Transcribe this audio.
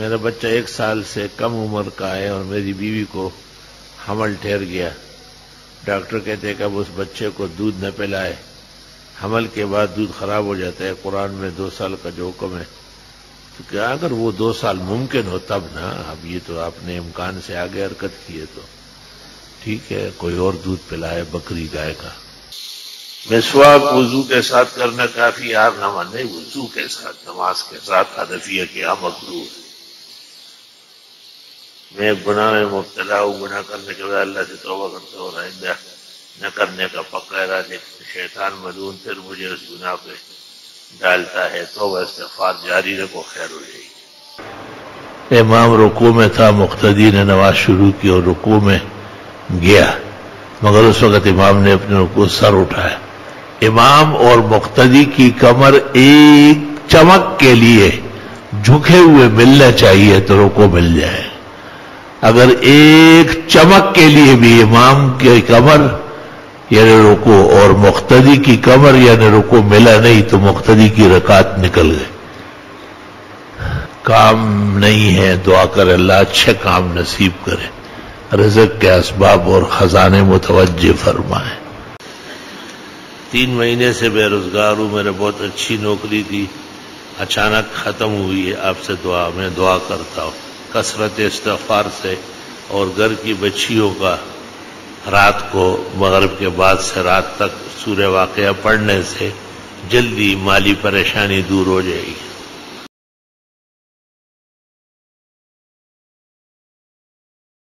मेरा बच्चा एक साल से कम उम्र का है और मेरी बीवी को हमल ठहर गया। डॉक्टर कहते हैं कि अब उस बच्चे को दूध न पिलाए। हमल के बाद दूध खराब हो जाता है। कुरान में दो साल का जो हुक्म है। तो क्या अगर वो दो साल मुमकिन हो तब ना? अब ये तो आपने इम्कान से आगे हरकत की है तो। ठीक है, कोई और दूध पिलाए, बकरी गाय का। मिसवाक वज़ू के साथ करना काफ़ी यार न माने वज़ू के साथ, नमाज़ के साथ, हदफिया किया मकरू मैं गुनाह में मुबतला हूँ, गुनाह करने के बाद अल्लाह से तोबा करता हूँ आइंदा न करने का पक्का इरादे शैतान मलून फिर मुझे उस गुनाह पे डालता है। तो वह इस्तफार जारी रखो, खैर हो जाएगी। इमाम रुकू में था, मुख्तदी ने नमाज़ शुरू की और रुकू में गया। मगर उस वक्त इमाम ने अपने रुकू सर उठाया। इमाम और मुख्तदी की कमर एक चमक के लिए झुके हुए मिलना चाहिए तो रुको मिल जाए। अगर एक चमक के लिए भी इमाम की कमर, यानी रुको और मुख्तदी की कमर, यानी रुको मिला नहीं तो मुख्तदी की रकात निकल गई। काम नहीं है, दुआ कर अल्लाह, अच्छे काम नसीब करे। रजक के इसबाब और खजाने मुतवजह फरमाए। तीन महीने से बेरोजगार हूँ मेरे बहुत अच्छी नौकरी थी अचानक खत्म हुई है आपसे दुआ, मैं दुआ करता हूँ। कसरत इस्तफार से और घर की बच्चियों का रात को मगरब के बाद से रात तक सूर्य वाक़ पढ़ने से जल्दी माली परेशानी दूर हो जाएगी।